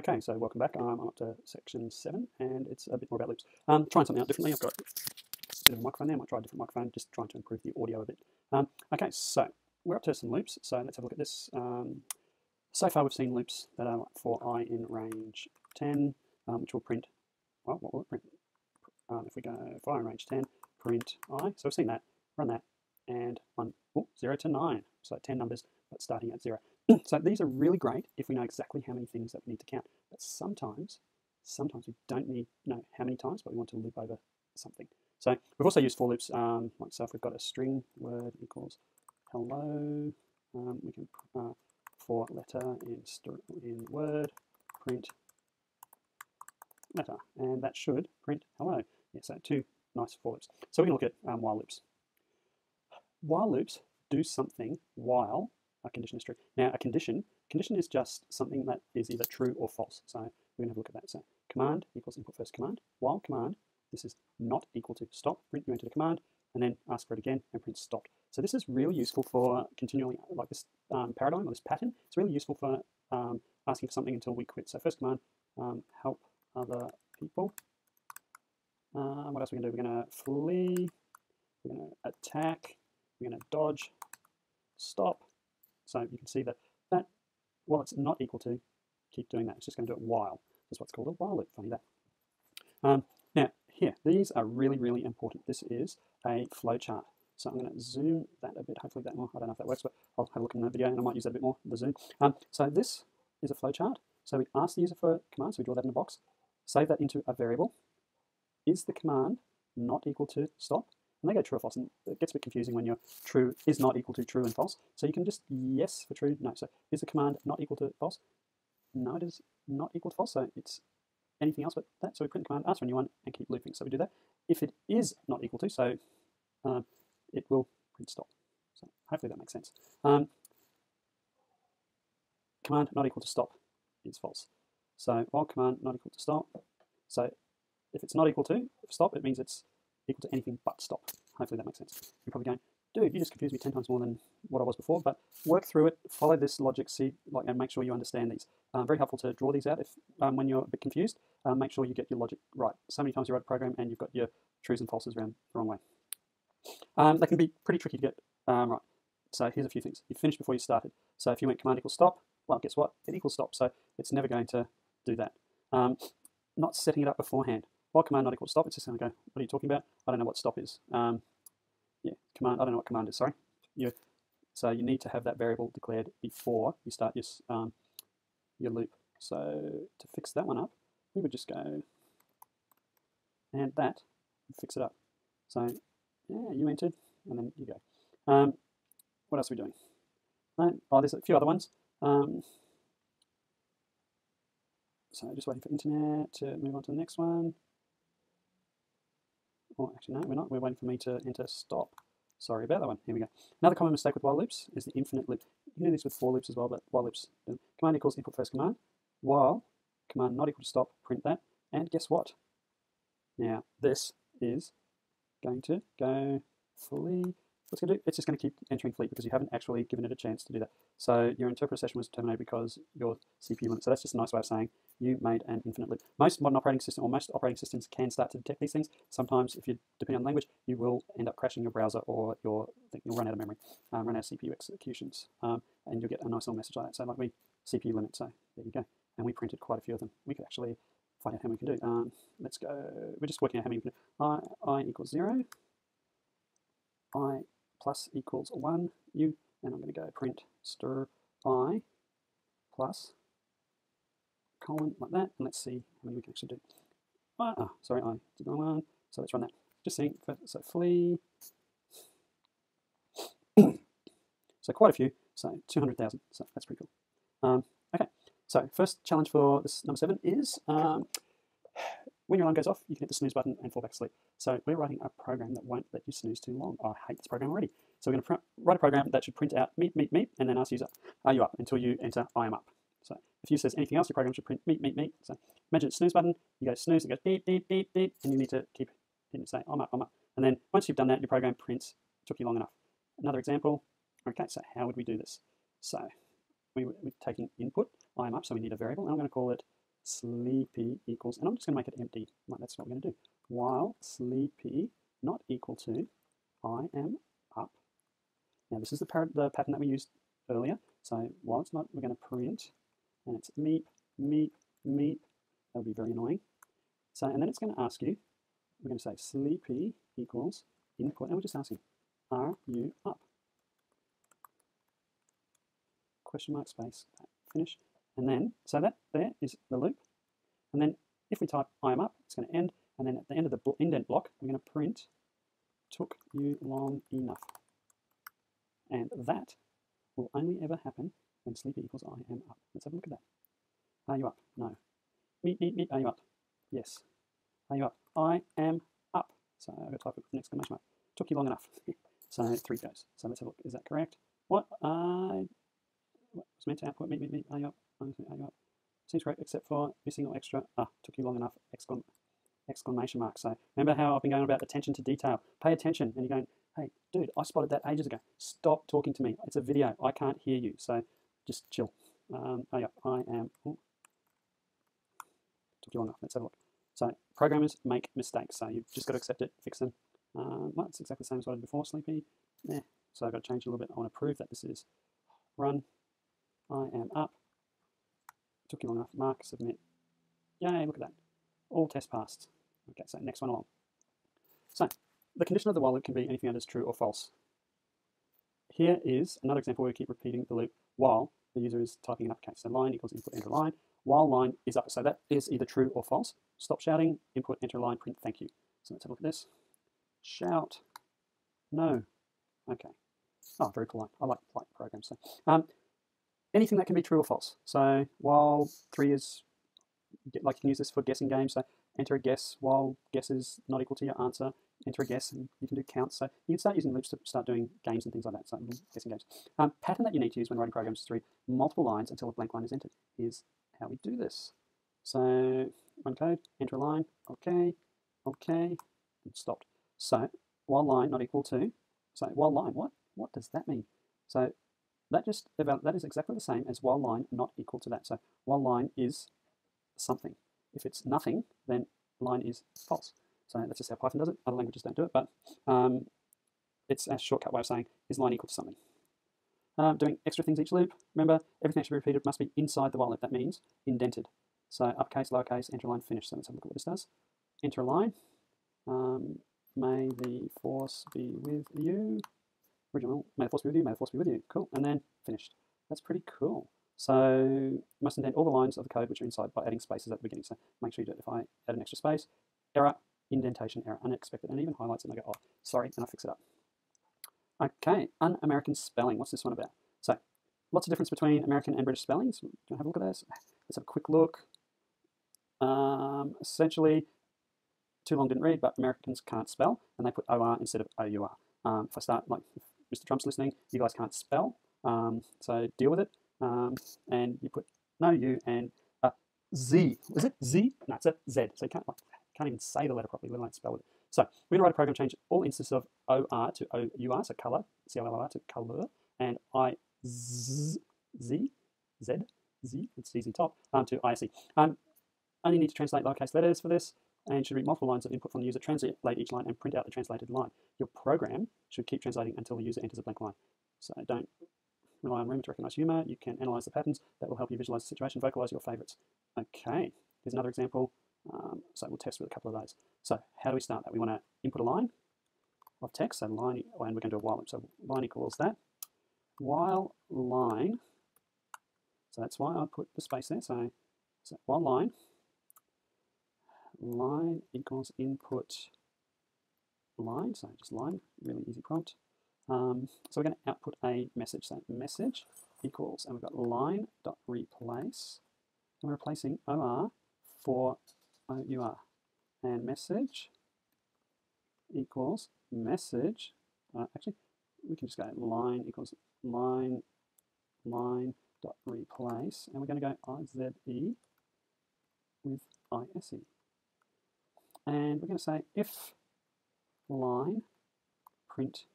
Okay, so welcome back. I'm up to section seven, and it's a bit more about loops. Um, trying something out differently. I've got a bit of a microphone there. I might try a different microphone, just trying to improve the audio a bit. Um, okay, so we're up to some loops. So let's have a look at this. Um, so far, we've seen loops that are for i in range 10, um, which will print. Well, what will it print? Um, if we go for i in range 10, print i. So we've seen that. Run that, and one, oh, 0 to 9. So 10 numbers, but starting at 0. So these are really great if we know exactly how many things that we need to count. But sometimes, sometimes we don't need know how many times, but we want to loop over something. So we've also used for loops, um, like so if we've got a string word equals hello, um, we can uh, for letter in, in word print letter, and that should print hello. Yeah, so two nice for loops. So we can look at um, while loops. While loops do something while a condition is true. Now, a condition, condition is just something that is either true or false. So we're to have a look at that. So command equals input first command. While command, this is not equal to stop. Print, you enter the command, and then ask for it again, and print stopped. So this is really useful for continually, like this um, paradigm or this pattern. It's really useful for um, asking for something until we quit. So first command, um, help other people. Uh, what else are we to do? We're to flee, we're to attack, we're to dodge, stop, so you can see that that, while it's not equal to, keep doing that. It's just going to do it while. That's what's called a while loop. Funny that. Um, now, here, these are really, really important. This is a flowchart. So I'm going to zoom that a bit. Hopefully that, I don't know if that works, but I'll have a look in the video and I might use that a bit more, the zoom. Um, so this is a flowchart. So we ask the user for a command, so we draw that in a box, save that into a variable. Is the command not equal to stop? And they go true or false, and it gets a bit confusing when your true is not equal to true and false. So you can just yes for true, no. So is the command not equal to false? No, it is not equal to false, so it's anything else but that. So we print the command, ask for a new one, and keep looping. So we do that. If it is not equal to, so um, it will print stop. So hopefully that makes sense. Um, command not equal to stop is false. So while command not equal to stop, so if it's not equal to stop, it means it's equal to anything but stop. Hopefully that makes sense. You're probably going, dude, you just confused me 10 times more than what I was before, but work through it, follow this logic, see, like, and make sure you understand these. Um, very helpful to draw these out if um, when you're a bit confused. Um, make sure you get your logic right. So many times you write a program and you've got your trues and falses around the wrong way. Um, they can be pretty tricky to get um, right. So here's a few things. You finished before you started. So if you went command equals stop, well, guess what? It equals stop. So it's never going to do that. Um, not setting it up beforehand. While command not equal stop, it's just going to go, what are you talking about? I don't know what stop is. Um, yeah, command, I don't know what command is, sorry. You, so you need to have that variable declared before you start your, um, your loop. So to fix that one up, we would just go and that, fix it up. So yeah, you entered, and then you go. Um, what else are we doing? Oh, there's a few other ones. Um, so just waiting for internet to move on to the next one. Oh, actually, no, we're not. We're waiting for me to enter stop. Sorry about that one. Here we go. Another common mistake with while loops is the infinite loop. You can do this with for loops as well, but while loops. Um, command equals input first command. While command not equal to stop, print that. And guess what? Now, this is going to go fully going to do? It's just going to keep entering fleet because you haven't actually given it a chance to do that. So your interpreter session was terminated because your CPU limit. So that's just a nice way of saying you made an infinite loop. Most modern operating system or most operating systems can start to detect these things. Sometimes, if you depending on language, you will end up crashing your browser or your you'll run out of memory, um, run out of CPU executions, um, and you'll get a nice little message like that. So like we CPU limit. So there you go. And we printed quite a few of them. We could actually find out how many we can do. Um, let's go. We're just working out how many. I, I equals zero. I plus equals 1 u, and I'm going to go print stir i plus colon like that, and let's see how many we can actually do. Ah, oh, sorry, I did the wrong one. So let's run that. Just seeing, so flee. so quite a few, so 200,000, so that's pretty cool. Um, okay, so first challenge for this number seven is um, when your alarm goes off, you can hit the snooze button and fall back asleep. So we're writing a program that won't let you snooze too long. Oh, I hate this program already. So we're going to write a program that should print out meet, meet, meet, and then ask user, are you up, until you enter I am up. So if you says anything else, your program should print meet, meet, meet. So imagine snooze button, you go snooze, it goes beep, beep, beep, beep, and you need to keep hitting say I'm up, I'm up. And then once you've done that, your program prints, took you long enough. Another example, okay, so how would we do this? So we, we're taking input, I am up, so we need a variable, and I'm going to call it sleepy equals, and I'm just going to make it empty. Right, that's what we're going to do. While sleepy not equal to I am up. Now this is the, the pattern that we used earlier. So while it's not, we're going to print, and it's meep, meep, meep. That'll be very annoying. So, and then it's going to ask you, we're going to say sleepy equals input, and we're just asking, are you up? Question mark space, finish. And then, so that there is the loop. And then if we type I am up, it's going to end. And then at the end of the indent block, we're going to print took you long enough. And that will only ever happen when sleepy equals I am up. Let's have a look at that. Are you up? No. Meet, meet, meet. Are you up? Yes. Are you up? I am up. So I'm going to type it with an exclamation mark. Took you long enough. so three goes. So let's have a look. Is that correct? What? I was meant to output meet, meet, meet. Are you up? Seems great, except for missing or extra. Ah, took you long enough. Exclam exclamation mark. So remember how I've been going about attention to detail. Pay attention. And you're going, hey, dude, I spotted that ages ago. Stop talking to me. It's a video. I can't hear you. So just chill. Um, oh yeah, I am. Took you long enough. Let's have a look. So programmers make mistakes. So you've just got to accept it, fix them. Um, well, it's exactly the same as what I did before, sleepy. Yeah. So I've got to change a little bit. I want to prove that this is run. I am up. Took you long enough. Mark, submit. Yay, look at that. All tests passed. Okay, so next one along. So the condition of the while loop can be anything that is true or false. Here is another example where we keep repeating the loop while the user is typing an uppercase. So line equals input enter line, while line is up. So that is either true or false. Stop shouting, input enter line, print thank you. So let's have a look at this. Shout, no. Okay. Oh, very polite. I like polite programs. So, um, anything that can be true or false. So while three is, like you can use this for guessing games. So enter a guess while guess is not equal to your answer, enter a guess, and you can do counts. So you can start using loops to start doing games and things like that, so guessing games. Um, pattern that you need to use when writing programs is read multiple lines until a blank line is entered. Here's how we do this. So run code, enter a line, okay, okay, and stopped. So while line not equal to, so while line, what? What does that mean? So that just that is exactly the same as while line not equal to that. So while line is something. If it's nothing, then line is false. So that's just how Python does it. Other languages don't do it, but um, it's a shortcut way of saying is line equal to something. Um, doing extra things each loop. Remember, everything that should be repeated must be inside the while loop. That means indented. So uppercase, lowercase, enter line, finish. So let's have a look at what this does. Enter a line. Um, may the force be with you. Original, may the force be with you, may the force be with you. Cool. And then finished. That's pretty cool. So you must indent all the lines of the code which are inside by adding spaces at the beginning. So make sure you do it. If I add an extra space, error, indentation error, unexpected, and even highlights it and I go, oh, sorry, and I fix it up. Okay, un-American spelling. What's this one about? So lots of difference between American and British spellings. Do you have a look at this? Let's have a quick look. Um, essentially, too long didn't read, but Americans can't spell, and they put OR instead of OUR. Um, if I start, like, if Mr. Trump's listening, you guys can't spell, um, so deal with it um, and you put no U and Z. Is it Z? No, it's a Z. So you can't, like, can't even say the letter properly, let alone spell it. So we're going to write a program change all instances of OR to OUR, so color, C-O-L-O-R to color, and I Z, Z, Z, Z, it's easy top, um, to IC. Um, only need to translate lowercase letters for this, and should read multiple lines of input from the user, translate each line, and print out the translated line. Your program should keep translating until the user enters a blank line. So don't rely on Room to recognize humor. You can analyze the patterns. That will help you visualize the situation, vocalize your favorites. Okay, here's another example. Um, so we'll test with a couple of those. So how do we start that? We want to input a line of text, so line, oh, and we're going to do a while loop. So line equals that. While line, so that's why I put the space there. So, so while line, line equals input line, so just line, really easy prompt. Um, so we're going to output a message. So message equals, and we've got line dot replace, and we're replacing OR for OUR. And message equals message, uh, actually, we can just go line equals line, line dot replace, and we're going to go IZE with ISE. And we're going to say if line print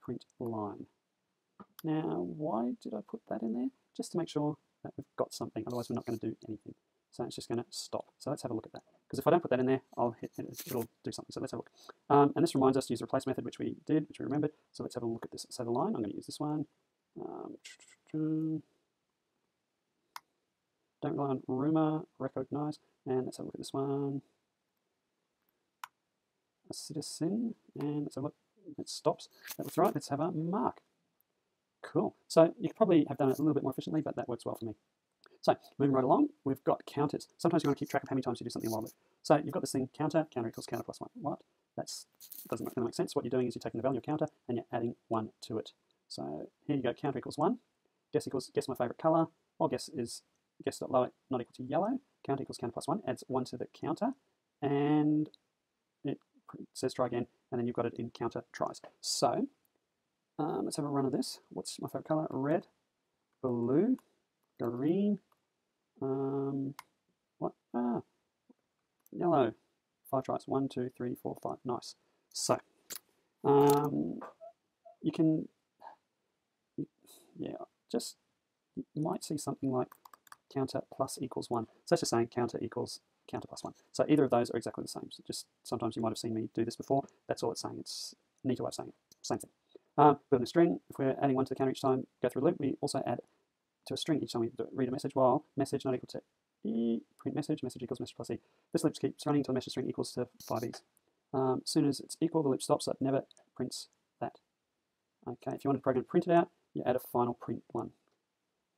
print line. Now, why did I put that in there? Just to make sure that we've got something. Otherwise, we're not going to do anything. So it's just going to stop. So let's have a look at that. Because if I don't put that in there, I'll hit, it'll do something. So let's have a look. Um, and this reminds us to use the replace method, which we did, which we remembered. So let's have a look at this. So the line, I'm going to use this one. Um, don't rely on rumor, recognize. And let's have a look at this one. A citizen. And let's have a look. It stops. That was right. Let's have a mark. Cool. So you could probably have done it a little bit more efficiently, but that works well for me. So moving right along, we've got counters. Sometimes you want to keep track of how many times you do something in while loop. So you've got this thing counter, counter equals counter plus one. What? That doesn't really make sense. What you're doing is you're taking the value of counter and you're adding one to it. So here you go, counter equals one. Guess equals guess my favorite color. Or guess is guess dot low not equal to yellow. Counter equals counter plus one adds one to the counter, and it says try again, and then you've got it in counter tries. So um, let's have a run of this. What's my favorite color? Red, blue, green, um, what? Ah, yellow. Five tries. One, two, three, four, five. Nice. So, um, you can, yeah, just, you might see something like counter plus equals one. So that's just saying counter equals counter plus one. So either of those are exactly the same. So just sometimes you might have seen me do this before. That's all it's saying. It's a neater way of saying it. Same thing. Um, building a string, if we're adding one to the counter each time, go through a loop, we also add to a string each time we read a message while message not equal to e, print message, message equals message plus e. This loop keeps running until the message string equals to 5e's. Um, as soon as it's equal, the loop stops, so it never prints that. Okay, if you want to program to print it out, you add a final print one.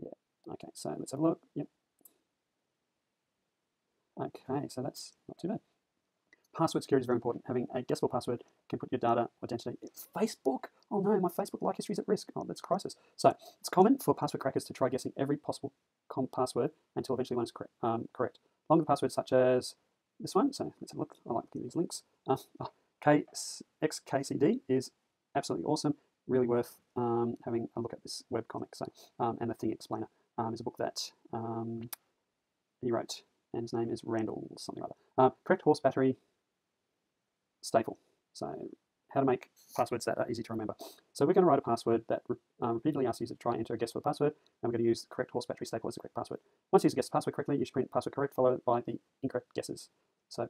Yeah, okay, so let's have a look. Yep. Okay, so that's not too bad. Password security is very important. Having a guessable password can put your data identity. Facebook? Oh no, my Facebook like history is at risk. Oh, that's crisis. So it's common for password crackers to try guessing every possible password until eventually one is correct. Um, correct. Longer passwords such as this one. So let's have a look. I like these links. Uh, uh, XKCD is absolutely awesome. Really worth um, having a look at this web comic. So um, and the Thing Explainer um, is a book that um, he wrote, and his name is Randall something or other. Uh, correct horse battery staple. So how to make passwords that are easy to remember. So we're going to write a password that um, repeatedly asks users to try and enter a guess for the password, and we're going to use the correct horse battery staple as the correct password. Once you guess the password correctly, you should print password correct followed by the incorrect guesses. So,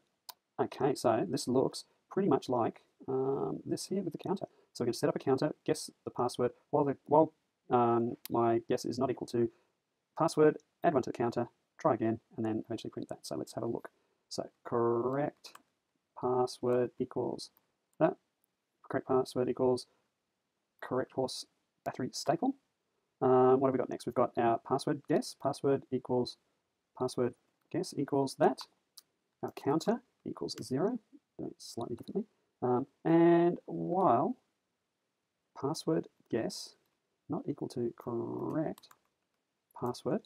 okay, so this looks pretty much like um, this here with the counter. So we're going to set up a counter, guess the password, while, the, while um, my guess is not equal to password, add one to the counter, try again, and then eventually print that. So let's have a look. So correct password equals that. Correct password equals correct horse battery staple. Um, what have we got next? We've got our password guess. Password equals password guess equals that. Our counter equals zero. Doing it slightly differently. Um, and while password guess not equal to correct password.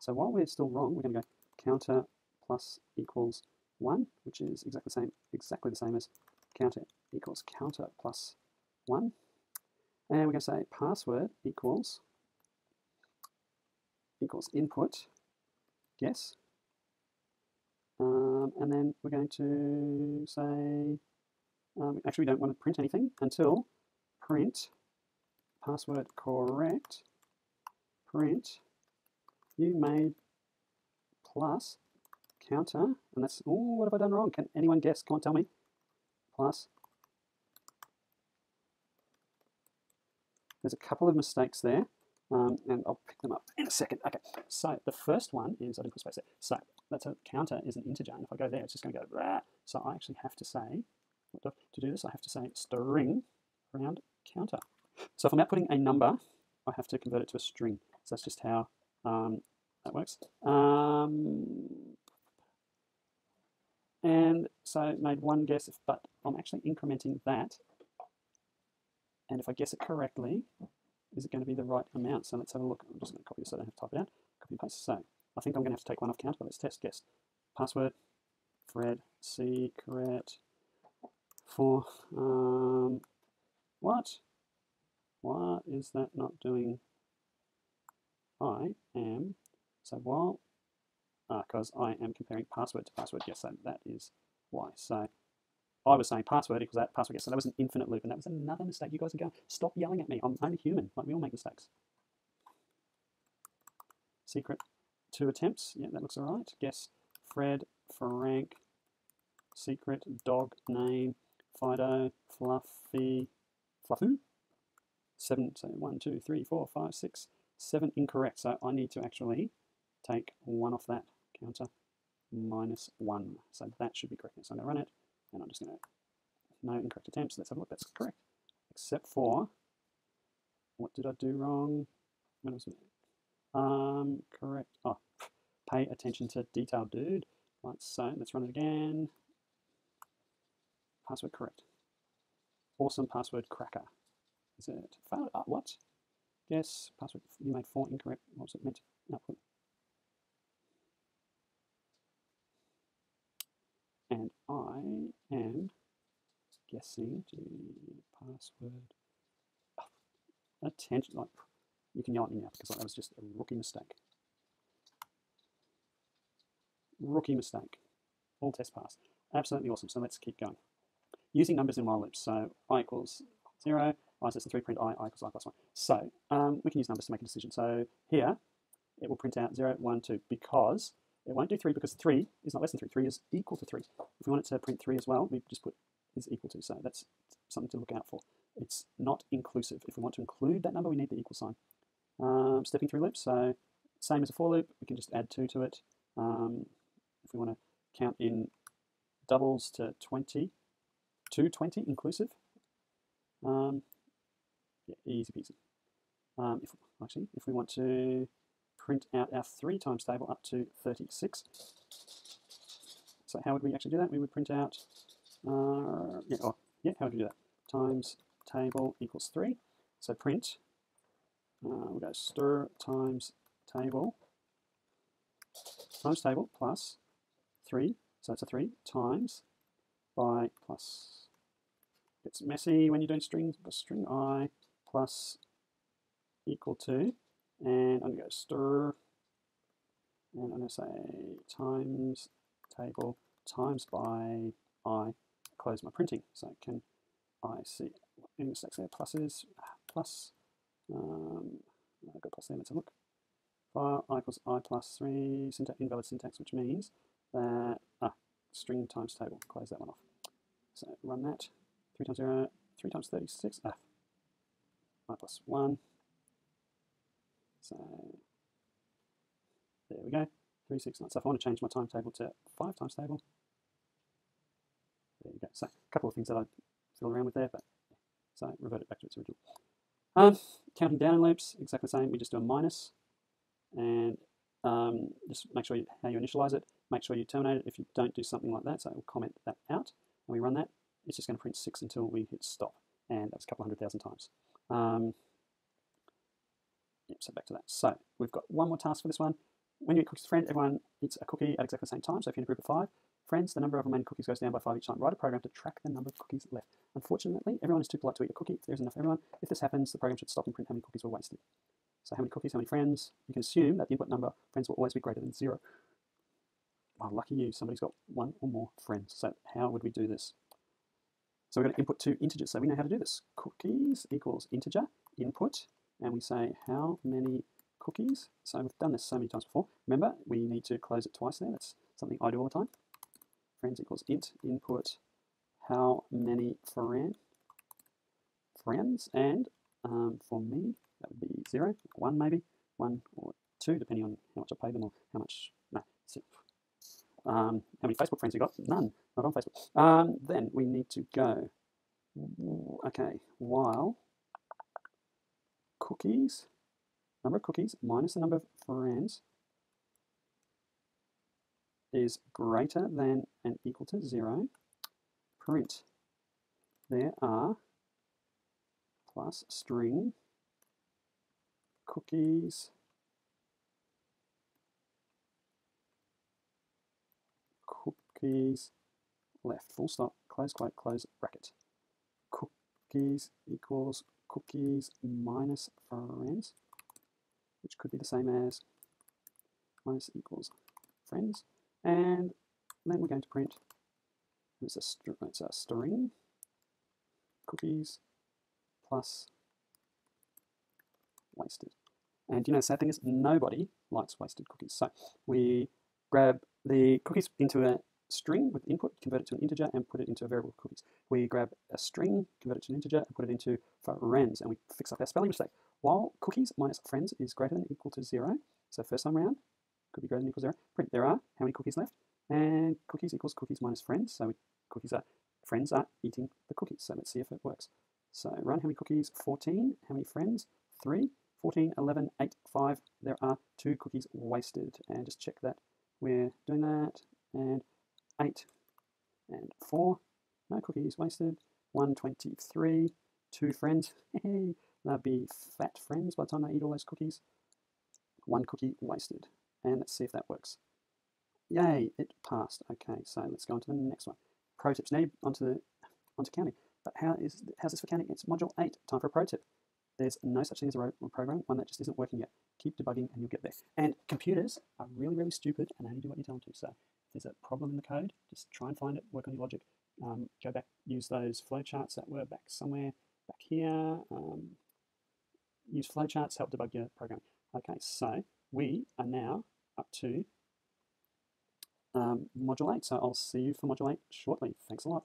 So while we're still wrong, we're going to go counter plus equals 1, which is exactly the same, exactly the same as counter equals counter plus 1. And we're going to say password equals equals input guess. Um, and then we're going to say, um, actually we don't want to print anything until print password correct print you made plus counter, and that's, oh, what have I done wrong? Can anyone guess? Come on, tell me. Plus. There's a couple of mistakes there, um, and I'll pick them up in a second. Okay, so the first one is, I didn't put space there. So that's a counter is an integer, and if I go there, it's just going to go, rah. so I actually have to say, to do this, I have to say string round counter. So if I'm outputting a number, I have to convert it to a string. So that's just how um, that works. Um, and so made one guess, if, but I'm actually incrementing that. And if I guess it correctly, is it going to be the right amount? So let's have a look. I'm just going to copy this so I don't have to type it out. Copy and paste. So I think I'm going to have to take one off count, but let's test guess. Password, Fred, secret, for, um, what? What is that not doing? I am, so while because uh, I am comparing password to password. Yes, so that is why. So I was saying password equals that password. Yes, so that was an infinite loop, and that was another mistake. You guys are going, stop yelling at me. I'm only human. Like we all make mistakes. secret two attempts. Yeah, that looks all right. Guess Fred, Frank, secret, dog, name, Fido, Fluffy, Fluffu. Seven, so one, two, three, four, five, six, seven incorrect. So I need to actually take one off that counter minus one. So that should be correct. So I'm going to run it and I'm just going to, no incorrect attempts. Let's have a look. That's correct. Except for, what did I do wrong? When was it? Um, correct. Oh, pay attention to detail, dude. Right, so let's run it again. Password correct. Awesome password cracker. Is it failed? Uh, what? Yes, password. You made four incorrect. What was it meant to output? And I am guessing the password. Oh, attention, like you can yell at me now because that was just a rookie mistake. Rookie mistake. All test pass. Absolutely awesome. So let's keep going. Using numbers in while loops. So i equals 0, is less than 3, print i, i equals i plus 1. So um, we can use numbers to make a decision. So here it will print out 0, 1, 2 because it won't do 3 because 3 is not less than 3. 3 is equal to 3. If we want it to print 3 as well, we just put is equal to. So that's something to look out for. It's not inclusive. If we want to include that number, we need the equal sign. Um, stepping through loops, so same as a for loop, we can just add 2 to it. Um, if we want to count in doubles to 20, to 20 inclusive, um, yeah, easy peasy. Um, if, actually, if we want to print out our 3 times table up to 36, so how would we actually do that? We would print out, uh, yeah, oh, yeah, how would we do that? Times table equals 3. So print, uh, we go stir times table times table plus 3, so it's a 3, times by plus, it's messy when you're doing strings, but string i plus equal to, and I'm going to go stir, and I'm going to say times table times by i, close my printing. So can I see any mistakes there? Pluses, plus, um, I've got plus there, let's have a look file i equals i plus 3 syntax, invalid syntax, which means that, ah, string times table, close that one off. So run that, 3 times 0, 3 times 36, ah, plus 1. So there we go, 3, 6, 9. So if I want to change my timetable to 5 times table, there you go. So a couple of things that I fiddle around with there, but so revert it back to its original. Um, counting down loops, exactly the same. We just do a minus and um, just make sure you, how you initialize it. Make sure you terminate it if you don't do something like that. So we'll comment that out and we run that. It's just going to print 6 until we hit stop. And that's a couple hundred thousand times. Um, so back to that. So we've got one more task for this one. When you eat cookies to friend, everyone eats a cookie at exactly the same time. So if you're in a group of five friends, the number of remaining cookies goes down by five each time. Write a program to track the number of cookies left. Unfortunately, everyone is too polite to eat a cookie. If there isn't enough everyone, if this happens, the program should stop and print how many cookies were wasted. So how many cookies, how many friends? You can assume that the input number friends will always be greater than zero. Well, lucky you, somebody's got one or more friends. So how would we do this? So we're going to input two integers. So we know how to do this. Cookies equals integer input, and we say how many cookies. So we've done this so many times before. Remember, we need to close it twice there. That's something I do all the time. Friends equals int input how many friend, friends, and um, for me, that would be zero, one maybe, one or two, depending on how much I pay them or how much, no, um, how many Facebook friends you got? None, not on Facebook. Um, then we need to go, okay, while cookies, number of cookies minus the number of friends is greater than and equal to zero, print there are plus string cookies. Cookies left, full stop, close quote, close bracket. Cookies equals cookies minus friends, which could be the same as minus equals friends. And then we're going to print, it's a, it's a string, cookies plus wasted. And you know, the sad thing is, nobody likes wasted cookies. So we grab the cookies into a string with input, convert it to an integer, and put it into a variable cookies. We grab a string, convert it to an integer, and put it into friends, and we fix up our spelling mistake. While cookies minus friends is greater than equal to zero, so first time round, could be greater than equal to zero, print there are how many cookies left, and cookies equals cookies minus friends, so cookies are, friends are eating the cookies, so let's see if it works. So run how many cookies? 14. How many friends? 3. 14, 11, 8, 5. There are two cookies wasted. And just check that we're doing that. And 8 and 4. No cookies wasted. 123. Two friends. Hey, they'll be fat friends by the time they eat all those cookies. One cookie wasted. And let's see if that works. Yay, it passed. Okay, so let's go on to the next one. Pro tips. Now onto the onto counting. But how is how's this for counting? It's module 8. Time for a pro tip. There's no such thing as a program, one that just isn't working yet. Keep debugging and you'll get there. And computers are really, really stupid and only do what you tell them to. So there's a problem in the code, just try and find it, work on your logic, um, go back, use those flowcharts that were back somewhere back here. Um, use flowcharts, help debug your program. Okay, so we are now up to um, Module 8. So I'll see you for Module 8 shortly. Thanks a lot.